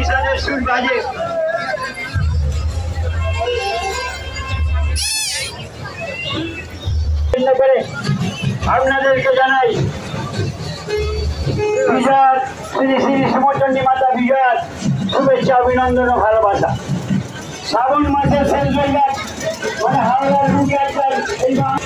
বিষাদের সুর বাজে। করে আপনাদেরকে জানাই, বিজয়, শ্রী শ্রী সুমচন্ডী মাতা বিজয় শুভেচ্ছা, অভিনন্দন ও ভালোবাসা। শ্রাবণ মাসের শেষ রবিবার মানে হাওড়ার বুকে একবার এই মা-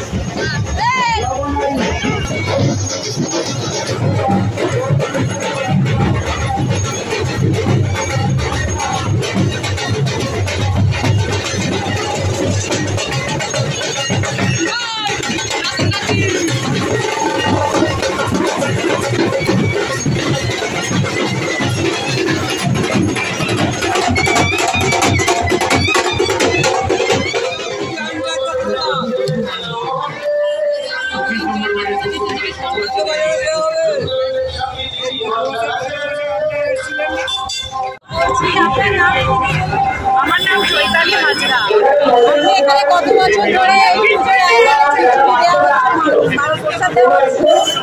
কত বছর ধরে এই পুজোর?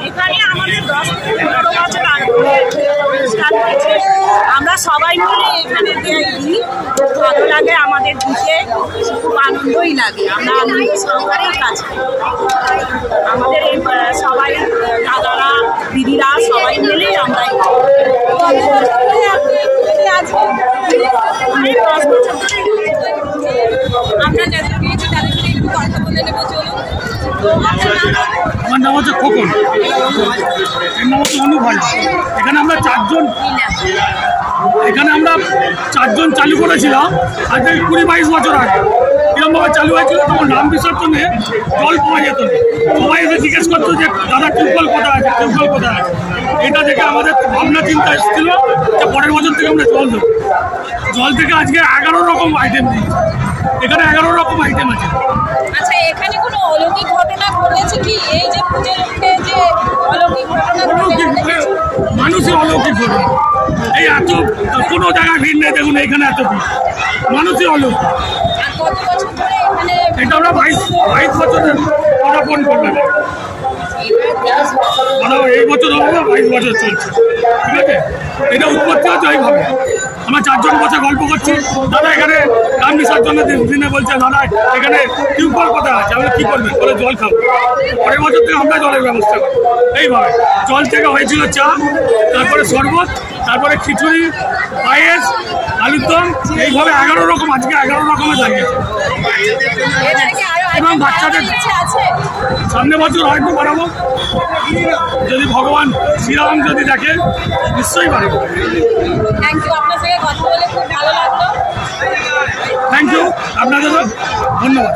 এখানে আমাদের দশ থেকে পনেরো বছর আগে আমরা সবাই মিলে এখানে দিই ভালো লাগে আমাদের দিতে খুব আনন্দই লাগে। আমরা আনন্দ সহকারেই কাজ আমাদের এই সবাই দাদারা দিদিরা সবাই মিলেই আমরা কাজ কত বছর ধরে আপনি এখানে একটু কথা বলে নেব চলুন তো আপনার নাম আমার নাম হচ্ছে খোকন। এর নাম হচ্ছে অনুভাই এখানে আমরা চারজন এখানে আমরা চারজন চালু করেছিলাম। আজ থেকে কুড়ি বাইশ বছর আগে। এরকমভাবে চালু হয়েছিল, তখন নাম বিসর্জনে জল পাওয়া যেত সবাই এসে জিজ্ঞেস করতো যে, দাদা, টিউবওয়েল কোথায় আছে? টিউবওয়েল কোথায় আছে? এটা দেখে আমাদের ভাবনা, চিন্তা এসেছিল যে, পরের বছর থেকে আমরা জল দেবো। জল থেকে আজকে এগারো রকম আইটেম দিয়েছি। এখানে এগারো রকম আইটেম আছে। আচ্ছা এখানে কোনো অলৌকিক ঘটনা ঘটেছে কি? এই যে পুজোর যে অলৌকিক ঘটনা? মানুষই অলৌকিক এই এত কোনো জায়গায় ভিড় নেই দেখুন এখানে এত ভিড়। মানুষই অলৌকিক। এটা আমরা বাইশ বাইশ বছরের পদার্পণ করলাম। মানে এই বছর হবে না বাইশ বছর চলছে। ঠিক আছে? এটা উৎপত্তি হচ্ছে এইভাবে আমরা চারজন বসে গল্প করছি। দাদা এখানে রাম বিসর্জনের দিন বলছে দাদা এখানে টিউবওয়েল কোথায় আছে? আমরা কী করবেন বলে জল খাব পরের বছর থেকে আমরা জলের ব্যবস্থা এইভাবে জল থেকে হয়েছিল চা, তারপরে শরবত, তারপরে খিচুড়ি, পায়েস, আলুর দম, এইভাবে এগারো রকম, আজকে এগারো রকমের থেকে এবং বাচ্চাদের- সামনে বছর হয়তো বাড়াবো। যদি ভগবান শ্রীরাম যদি দেখে, নিশ্চয়ই বাড়াবো। আপনার সঙ্গে কথা বলে খুব ভালো লাগল। থ্যাংক ইউ আপনাদেরও ধন্যবাদ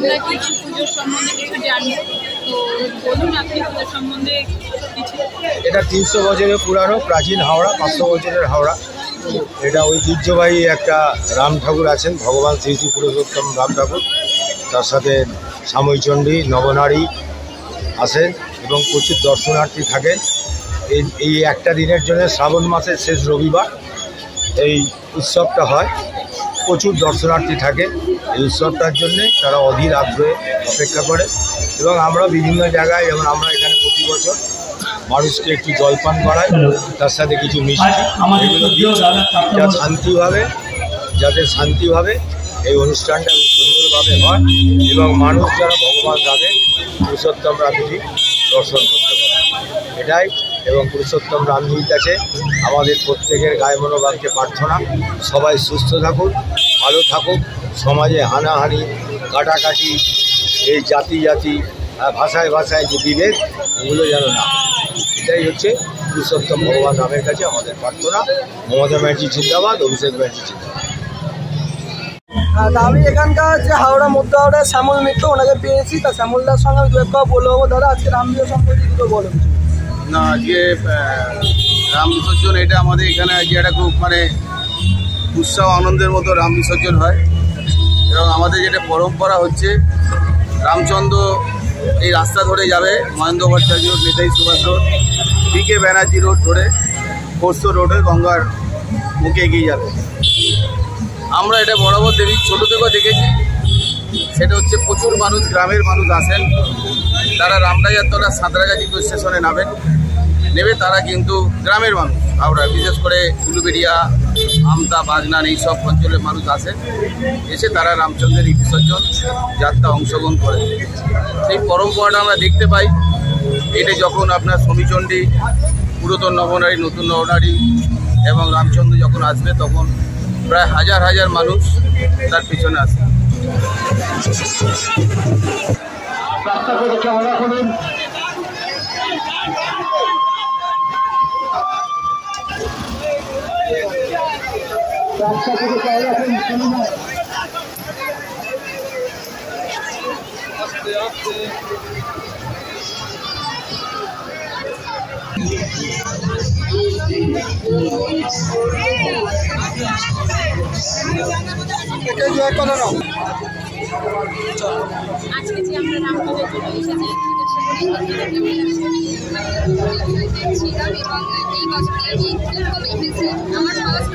আমরা কিছু পুজোর সম্বন্ধে কিছু জানব তো বলুন আপনি পুজোর সম্বন্ধে এটা তিনশো বছরের পুরানো, প্রাচীন হাওড়া, পাঁচশো বছরের হাওড়া। এটা ঐতিহ্যবাহী একটা রাম ঠাকুর আছেন, ভগবান শ্রী শ্রী পুরুষোত্তম রাম ঠাকুর। তার সাথে সাময়িচণ্ডী, নবনারী আসেন এবং প্রচুর দর্শনার্থী থাকেন। এই এই একটা দিনের জন্য শ্রাবণ মাসের শেষ রবিবার এই উৎসবটা হয়। প্রচুর দর্শনার্থী থাকে। এই উৎসবটার জন্যে তারা অধীর আগ্রহে অপেক্ষা করে এবং আমরা বিভিন্ন জায়গায় যেমন আমরা এখানে প্রতি বছর মানুষকে একটু জলপান করাই, তার সাথে কিছু মিষ্টি যা শান্তিভাবে, যাতে শান্তিভাবে এই অনুষ্ঠানটা সুন্দরভাবে হয় এবং মানুষ যারা ভগবান রাধে পুরুষোত্তম রামজি দর্শন করতে পারে। এটাই এবং পুরুষোত্তম রামজির কাছে আমাদের প্রত্যেকের গায়ে মনোভাবকে প্রার্থনা। সবাই সুস্থ থাকুক ভালো থাকুক। সমাজে হানাহানি কাটাকাটি এই জাতি জাতি ভাষায় ভাষায় যে বিভেদ এগুলো যেন না এটাই হচ্ছে পুরুষোত্তম ভগবান রামের কাছে আমাদের প্রার্থনা। মমতা ব্যানার্জি জিন্দাবাদ অভিষেক ব্যানার্জি জিন্দাবাদ। তা আমি এখানকার যে হাওড়া মধ্য হাওড়ার শ্যামল মিত্র ওনাকে পেয়েছি। তা শ্যামলদার সঙ্গে আমি দু এক কথা বলব দাদা আজকে রামবিজয় সম্পর্কে কিছু বলো না আজকে রাম বিসর্জন এটা আমাদের এখানে আজকে একটা খুব মানে উৎসাহ আনন্দের মতো রাম বিসর্জন হয়। এবং আমাদের যেটা পরম্পরা হচ্ছে, রামচন্দ্র এই রাস্তা ধরে যাবে Mahendra Bhattacharya road Netaji Subhash road PK Banerjee road ধরে পোস্ত রোডে গঙ্গার মুখে এগিয়ে যাবে। আমরা এটা বরাবর দেখি, ছোটো থেকেও দেখেছি। সেটা হচ্ছে প্রচুর মানুষ, গ্রামের মানুষ আসেন। তারা রামরাজারতলা সাঁতরাগাছি স্টেশনে নামেন। নেবে তারা কিন্তু গ্রামের মানুষ আমরা বিশেষ করে উলুবেড়িয়া আমতা বাগনান এইসব অঞ্চলের মানুষ আসেন এসে তারা রামচন্দ্রের এই বিসর্জন যাত্রা অংশগ্রহণ করে। সেই পরম্পরাটা আমরা দেখতে পাই। এটা যখন আপনার সমীচণ্ডী পুরাতন নবনারী, নতুন নবনারী এবং রামচন্দ্র যখন আসবে, তখন প্রায় হাজার হাজার মানুষ তার পিছনে আসে রাস্তা করুন। রাস্তা দু কথা নাও। আজকে যে আমরা রামপুজোর জন্য এসেছি ছিলাম এবং এই বছরে আমি প্রথম এসেছি। আমার first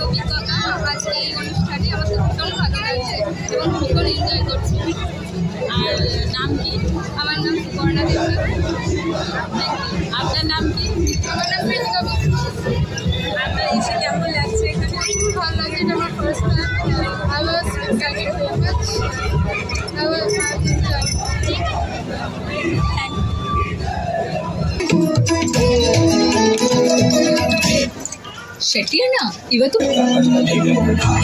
excited so much. I was having Shetty ಅಣ್ಣ ಇವತ್ತು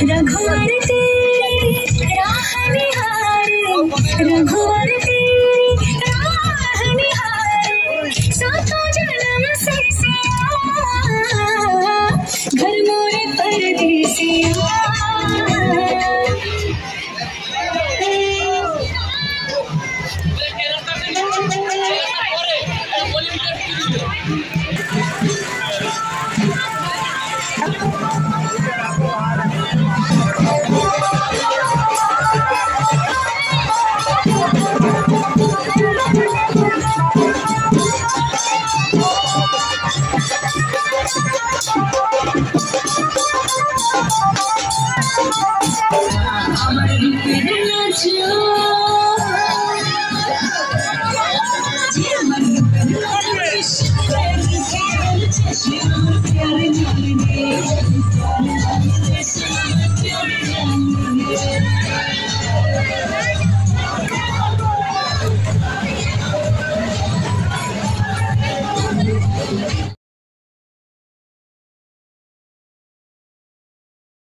ರಘುವರತೆ ರಾಹನಿಹಾ